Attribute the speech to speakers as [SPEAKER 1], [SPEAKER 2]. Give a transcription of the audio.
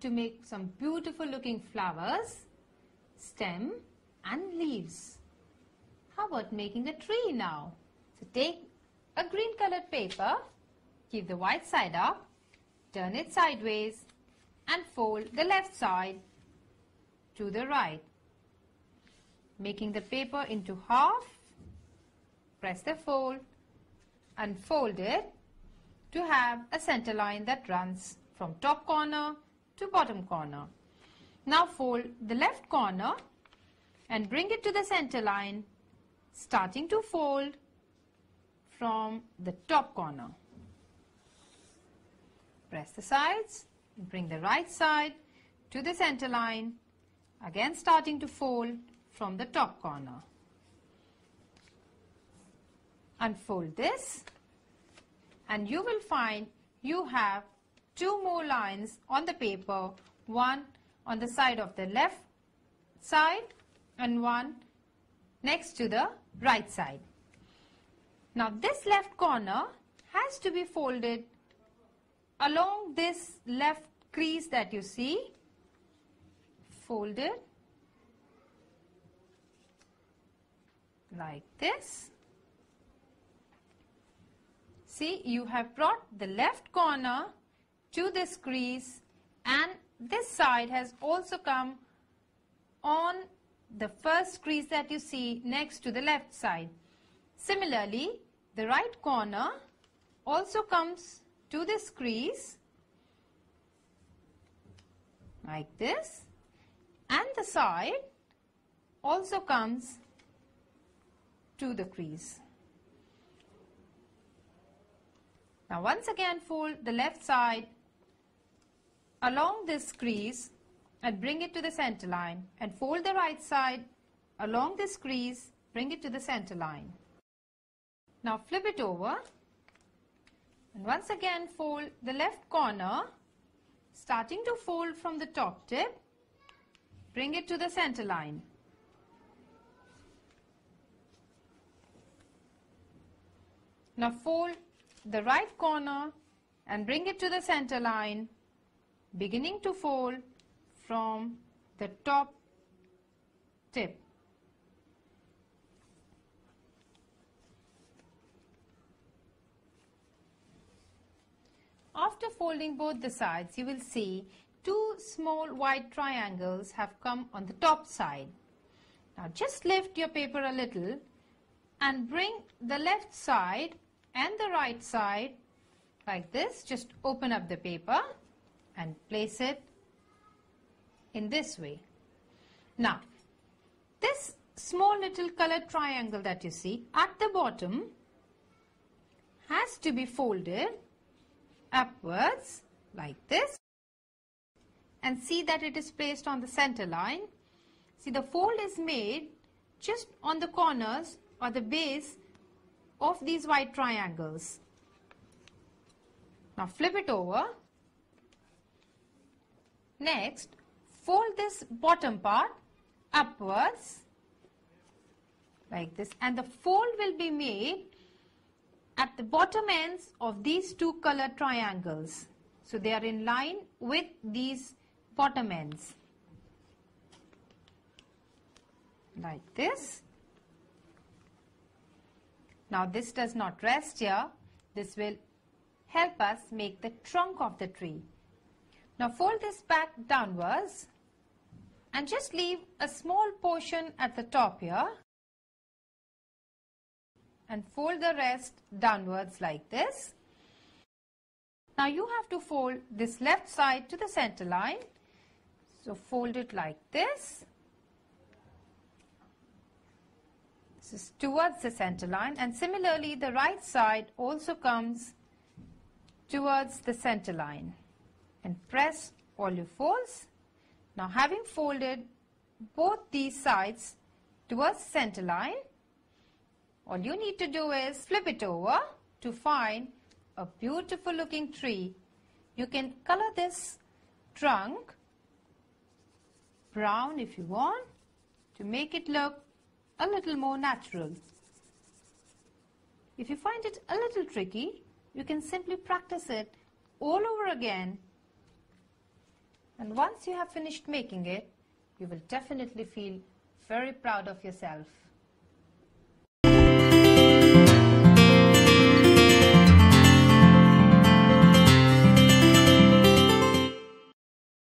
[SPEAKER 1] to make some beautiful looking flowers, stem and leaves. How about making a tree now? So take a green colored paper, keep the white side up, turn it sideways and fold the left side to the right. Making the paper into half, press the fold and fold it to have a center line that runs from top corner to bottom corner. Now fold the left corner and bring it to the center line starting to fold from the top corner. Press the sides bring the right side to the center line again starting to fold from the top corner. Unfold this and you will find you have two more lines on the paper, one on the side of the left side and one next to the right side. Now this left corner has to be folded along this left crease that you see. Folded like this. See, you have brought the left corner to this crease and this side has also come on the first crease that you see next to the left side. Similarly, the right corner also comes to this crease like this and the side also comes to the crease. Now once again fold the left side along this crease and bring it to the center line and fold the right side along this crease, bring it to the center line. Now flip it over and once again fold the left corner starting to fold from the top tip, bring it to the center line. Now fold the right corner and bring it to the center line, beginning to fold from the top tip. After folding both the sides, you will see two small white triangles have come on the top side. Now just lift your paper a little and bring the left side and the right side like this. Just open up the paper and place it in this way. Now, this small little colored triangle that you see at the bottom has to be folded upwards like this and see that it is placed on the center line. See the fold is made just on the corners or the base of these white triangles. Now flip it over. Next, fold this bottom part upwards like this and the fold will be made at the bottom ends of these two color triangles. So they are in line with these bottom ends like this. Now this does not rest here. This will help us make the trunk of the tree. Now fold this back downwards and just leave a small portion at the top here and fold the rest downwards like this. Now you have to fold this left side to the center line. So fold it like this. This is towards the center line and similarly the right side also comes towards the center line and press all your folds. Now having folded both these sides towards center line, all you need to do is flip it over to find a beautiful looking tree. You can color this trunk brown if you want to make it look a little more natural. If you find it a little tricky, you can simply practice it all over again And once you have finished making it, you will definitely feel very proud of yourself.